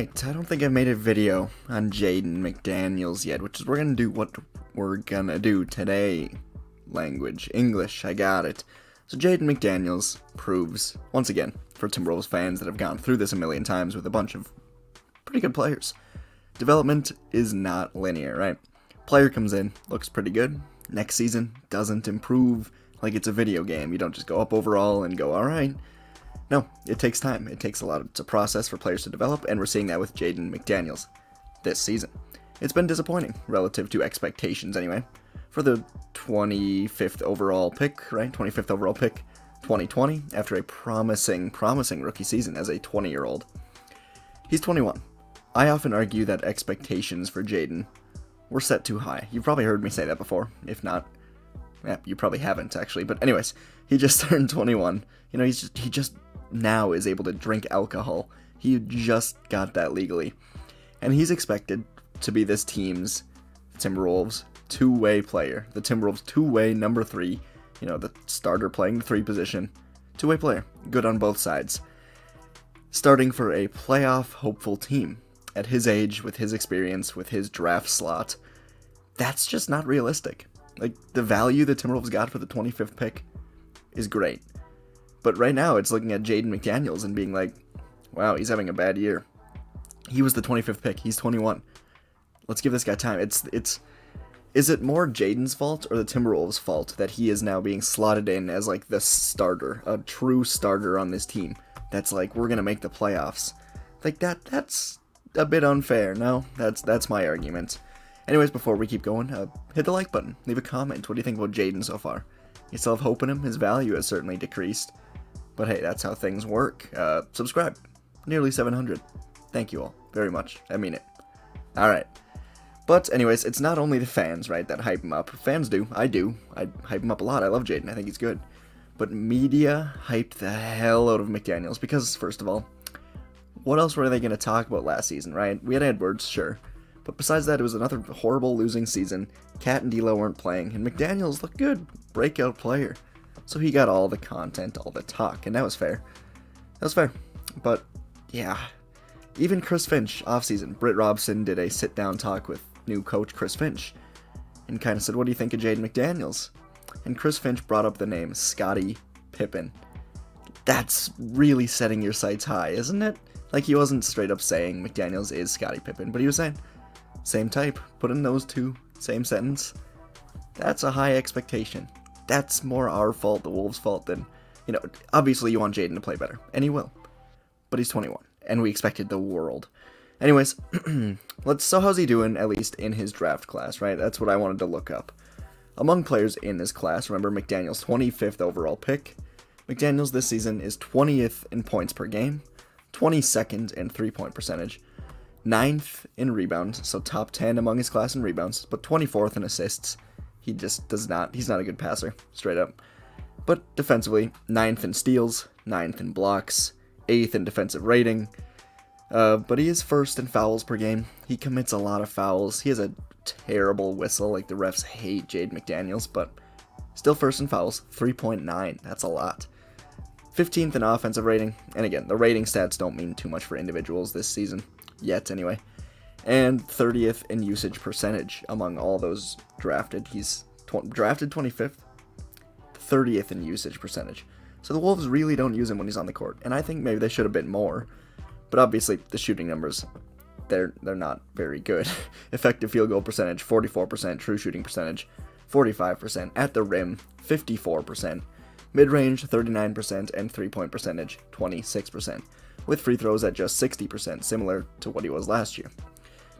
Alright, I don't think I've made a video on Jaden McDaniels yet, which is we're gonna do what we're gonna do today. Language, English, I got it. So Jaden McDaniels proves, once again, for Timberwolves fans that have gone through this a million times with a bunch of pretty good players. Development is not linear, right? Player comes in, looks pretty good, next season doesn't improve like it's a video game. You don't just go up overall and go, alright, no, it takes time. It takes a lot of, to process for players to develop, and we're seeing that with Jaden McDaniels this season. It's been disappointing, relative to expectations anyway. For the 25th overall pick, right? 25th overall pick, 2020, after a promising, promising rookie season as a 20 year old. He's 21. I often argue that expectations for Jaden were set too high. You've probably heard me say that before. If not, yeah, you probably haven't actually. But anyways, he just turned 21. You know, he's just, he just now is able to drink alcohol. He just got that legally. And he's expected to be this team's Timberwolves two way player. The Timberwolves two way number three, you know, the starter playing the three position. Two way player. Good on both sides. Starting for a playoff hopeful team. At his age, with his experience, with his draft slot, that's just not realistic. Like, the value the Timberwolves got for the 25th pick is great. But right now, it's looking at Jaden McDaniels and being like, wow, he's having a bad year. He was the 25th pick. He's 21. Let's give this guy time. It's it's is it more Jaden's fault or the Timberwolves' fault that he is now being slotted in as like the starter, a true starter on this team? That's like we're gonna make the playoffs. Like that. That's a bit unfair. No, that's that's my argument. Anyways, before we keep going, uh, hit the like button. Leave a comment. What do you think about Jaden so far? You still have hope in him? His value has certainly decreased. But hey, that's how things work. Uh, subscribe. Nearly 700. Thank you all very much. I mean it. Alright. But anyways, it's not only the fans, right, that hype him up. Fans do. I do. I hype him up a lot. I love Jaden. I think he's good. But media hyped the hell out of McDaniels because, first of all, what else were they going to talk about last season, right? We had Edwards, sure. But besides that, it was another horrible losing season. KAT and D'Lo weren't playing, and McDaniels looked good. Breakout player. So he got all the content, all the talk, and that was fair. That was fair. But, yeah. Even Chris Finch, offseason, Britt Robson did a sit down talk with new coach Chris Finch and kind of said, What do you think of Jaden McDaniels? And Chris Finch brought up the name Scottie Pippen. That's really setting your sights high, isn't it? Like, he wasn't straight up saying McDaniels is Scottie Pippen, but he was saying, same type, put in those two, same sentence. That's a high expectation that's more our fault, the Wolves' fault, than, you know, obviously you want Jaden to play better, and he will. But he's 21, and we expected the world. Anyways, let's, so how's he doing, at least in his draft class, right? That's what I wanted to look up. Among players in this class, remember McDaniel's 25th overall pick. McDaniels this season is 20th in points per game, 22nd in three point percentage, 9th in rebounds, so top 10 among his class in rebounds, but 24th in assists, he just does not, he's not a good passer, straight up. But defensively, ninth in steals, ninth in blocks, eighth in defensive rating. Uh, but he is first in fouls per game. He commits a lot of fouls. He has a terrible whistle, like the refs hate Jaden McDaniels, but still first in fouls, 3.9. That's a lot. 15th in offensive rating, and again, the rating stats don't mean too much for individuals this season, yet anyway and 30th in usage percentage among all those drafted. He's tw- drafted 25th, 30th in usage percentage. So the Wolves really don't use him when he's on the court, and I think maybe they should have been more. But obviously, the shooting numbers, they're they're not very good. Effective field goal percentage, 44%. True shooting percentage, 45%. At the rim, 54%. Mid range, 39%, and three point percentage, 26%. With free throws at just 60%, similar to what he was last year.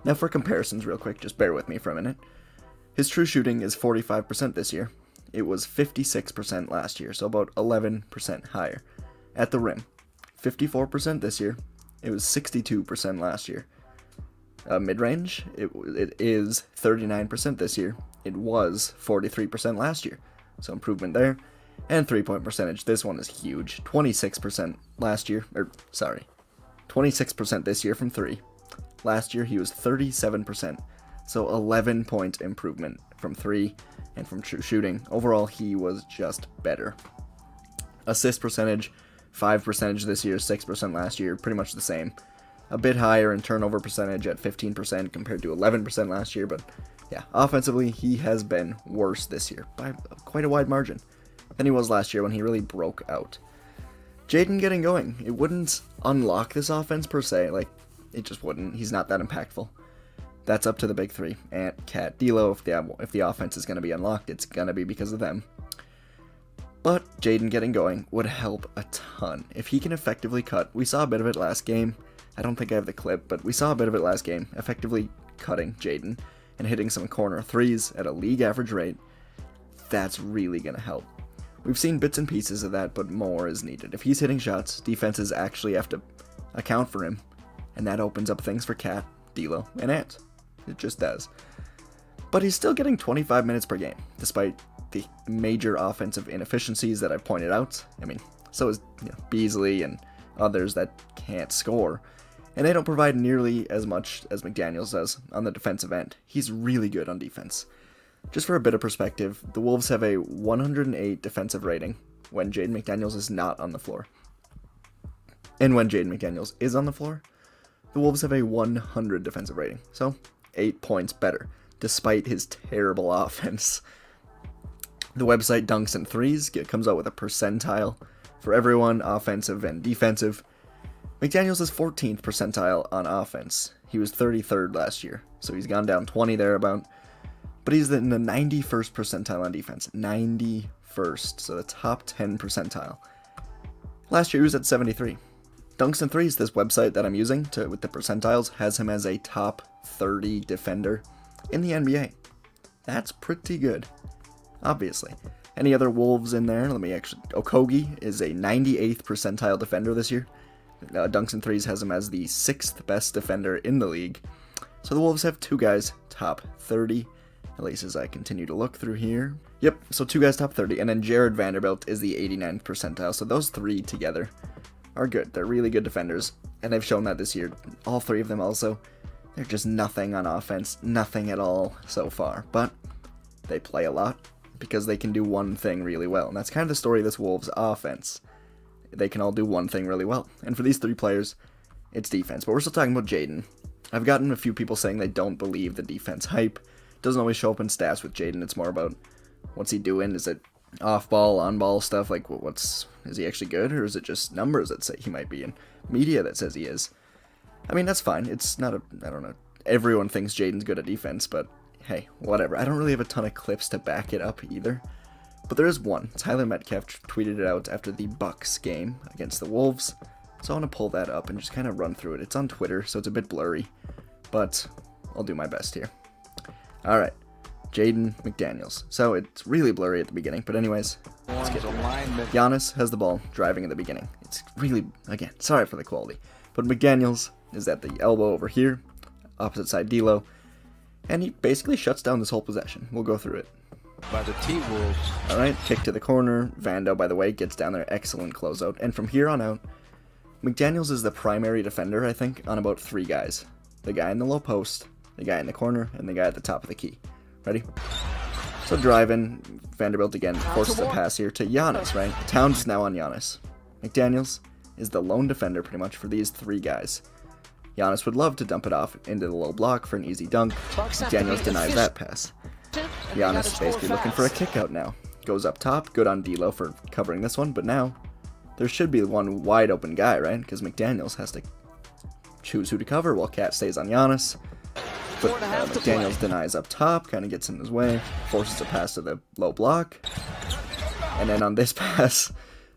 Now for comparisons real quick, just bear with me for a minute. His true shooting is 45% this year. It was 56% last year, so about 11% higher. At the rim, 54% this year. It was 62% last year. Uh, mid-range, it, it is 39% this year. It was 43% last year, so improvement there. And three-point percentage, this one is huge. 26% last year, or sorry, 26% this year from three, Last year he was 37%, so 11 point improvement from 3 and from true shooting. Overall, he was just better. Assist percentage, 5 percentage this year, 6% last year, pretty much the same. a bit higher in turnover percentage at 15% compared to 11% last year, but yeah, offensively, he has been worse this year by quite a wide margin than he was last year when he really broke out. Jaden getting going, it wouldn't unlock this offense per se, like, it just wouldn't. He's not that impactful. That's up to the big three. Ant, KAT, D'Lo, if the, if the offense is going to be unlocked, it's going to be because of them. But Jaden getting going would help a ton. If he can effectively cut, we saw a bit of it last game. I don't think I have the clip, but we saw a bit of it last game, effectively cutting Jaden and hitting some corner threes at a league average rate. That's really going to help. We've seen bits and pieces of that, but more is needed. If he's hitting shots, defenses actually have to account for him, and that opens up things for KAT, D'Lo, and Ant. It just does. But he's still getting 25 minutes per game, despite the major offensive inefficiencies that I've pointed out. I mean, so is you know, Beasley and others that can't score. And they don't provide nearly as much as McDaniels does on the defensive end. He's really good on defense. Just for a bit of perspective, the Wolves have a 108 defensive rating when Jaden McDaniels is not on the floor. And when Jaden McDaniels is on the floor, the Wolves have a 100 defensive rating. So, 8 points better, despite his terrible offense. The website Dunks and Threes comes out with a percentile for everyone, offensive and defensive. McDaniels is 14th percentile on offense. He was 33rd last year, so he's gone down 20 there about. But he's in the 91st percentile on defense. 91st, so the top 10 percentile. Last year he was at 73. Dunks and Threes, this website that I'm using to with the percentiles, has him as a top 30 defender in the NBA. That's pretty good obviously. Any other Wolves in there? Let me actually. Okogie is a 98th percentile defender this year. Uh, Dunks and Threes has him as the sixth best defender in the league. So the Wolves have two guys top 30, at least as I continue to look through here. Yep, so two guys top 30, and then Jared Vanderbilt is the 89th percentile. So those three together are good. They're really good defenders, and they've shown that this year. All three of them also. They're just nothing on offense, nothing at all so far, but they play a lot, because they can do one thing really well. And that's kind of the story of this Wolves offense. They can all do one thing really well. And for these three players, it's defense. But we're still talking about Jaden. I've gotten a few people saying they don't believe the defense hype. Doesn't always show up in stats with Jaden. It's more about what's he doing? Is it off ball, on ball stuff? Like, what's is he actually good, or is it just numbers that say he might be, and media that says he is? I mean, that's fine. It's not a I don't know. Everyone thinks Jaden's good at defense, but hey, whatever. I don't really have a ton of clips to back it up either. But there is one. Tyler Metcalf tweeted it out after the Bucks game against the Wolves. So I want to pull that up and just kind of run through it. It's on Twitter, so it's a bit blurry, but I'll do my best here. All right, Jaden McDaniels. So it's really blurry at the beginning, but anyways, let's get it. Giannis has the ball driving at the beginning. It's really, again, sorry for the quality, but McDaniels is at the elbow over here, opposite side D'Lo, and he basically shuts down this whole possession. We'll go through it. By the T-Wolves. Alright, kick to the corner. Vando, by the way, gets down there. Excellent closeout. And from here on out, McDaniels is the primary defender, I think, on about three guys. The guy in the low post, the guy in the corner, and the guy at the top of the key. Ready? So driving, Vanderbilt again forces a pass here to Giannis, right? Towns is now on Giannis. McDaniels is the lone defender pretty much for these three guys. Giannis would love to dump it off into the low block for an easy dunk. Daniels denies that pass. Giannis is basically looking for a kickout now. Goes up top, good on D'Lo for covering this one, but now there should be one wide open guy, right? Because McDaniels has to choose who to cover while KAT stays on Giannis. But uh, McDaniels denies up top, kind of gets in his way, forces a pass to the low block. And then on this pass,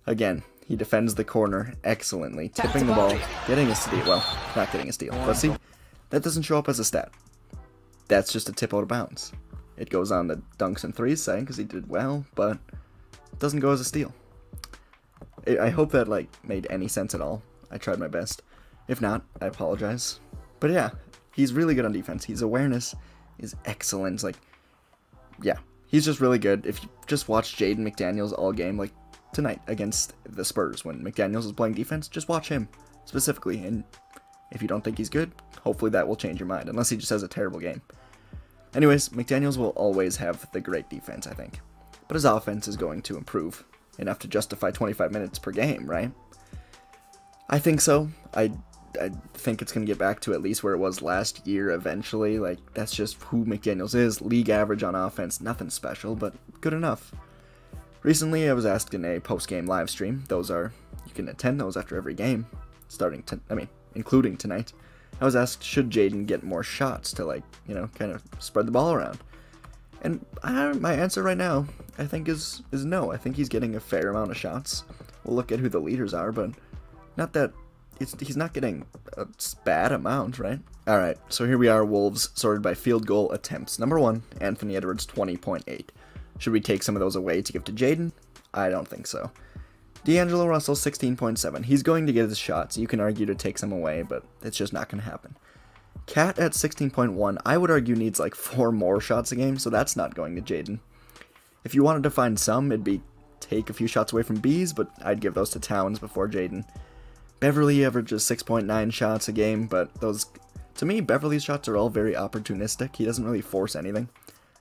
again, he defends the corner excellently, tipping the ball, getting a steal. Well, not getting a steal. But see, that doesn't show up as a stat. That's just a tip out of bounds. It goes on the dunks and threes saying because he did well, but it doesn't go as a steal. I hope that like made any sense at all. I tried my best. If not, I apologize. But yeah, he's really good on defense. His awareness is excellent. Like, yeah, he's just really good. If you just watch Jaden McDaniels all game, like tonight against the Spurs when McDaniels is playing defense, just watch him specifically. And if you don't think he's good, hopefully that will change your mind, unless he just has a terrible game. Anyways, McDaniels will always have the great defense, I think. But his offense is going to improve enough to justify 25 minutes per game, right? I think so. I I think it's going to get back to at least where it was last year eventually. Like, that's just who McDaniels is. League average on offense, nothing special, but good enough. Recently, I was asked in a post game live stream. Those are, you can attend those after every game, starting to, I mean, including tonight. I was asked, should Jaden get more shots to, like, you know, kind of spread the ball around? And I, my answer right now, I think, is is no. I think he's getting a fair amount of shots. We'll look at who the leaders are, but not that it's, he's not getting a bad amount, right? All right, so here we are, Wolves sorted by field goal attempts. Number one, Anthony Edwards, 20.8. Should we take some of those away to give to Jaden? I don't think so. D'Angelo Russell, 16.7. He's going to get his shots. You can argue to take some away, but it's just not going to happen. KAT at 16.1, I would argue needs like four more shots a game, so that's not going to Jaden. If you wanted to find some, it'd be take a few shots away from Bees, but I'd give those to Towns before Jaden. Beverley averages 6.9 shots a game, but those, to me, Beverley's shots are all very opportunistic. He doesn't really force anything,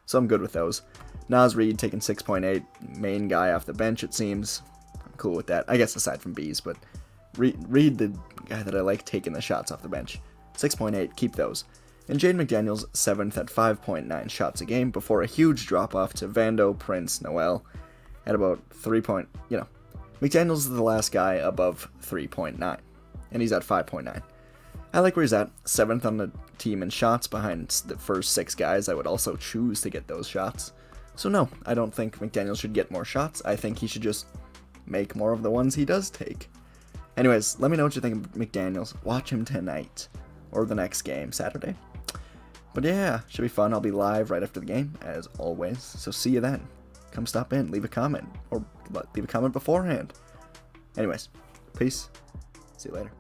so I'm good with those. Naz Reid taking 6.8, main guy off the bench, it seems. I'm cool with that. I guess aside from Bees, but Reid, Reid the guy that I like taking the shots off the bench. 6.8, keep those. And Jaden McDaniels, 7th at 5.9 shots a game before a huge drop off to Vando, Prince, Noel at about 3. Point, you know, McDaniels is the last guy above 3.9, and he's at 5.9. I like where he's at, 7th on the team in shots behind the first six guys I would also choose to get those shots. So no, I don't think McDaniels should get more shots. I think he should just make more of the ones he does take. Anyways, let me know what you think of McDaniels. Watch him tonight or the next game, Saturday. But yeah, should be fun. I'll be live right after the game, as always. So see you then. Come stop in, leave a comment, or leave a comment beforehand. Anyways, peace. See you later.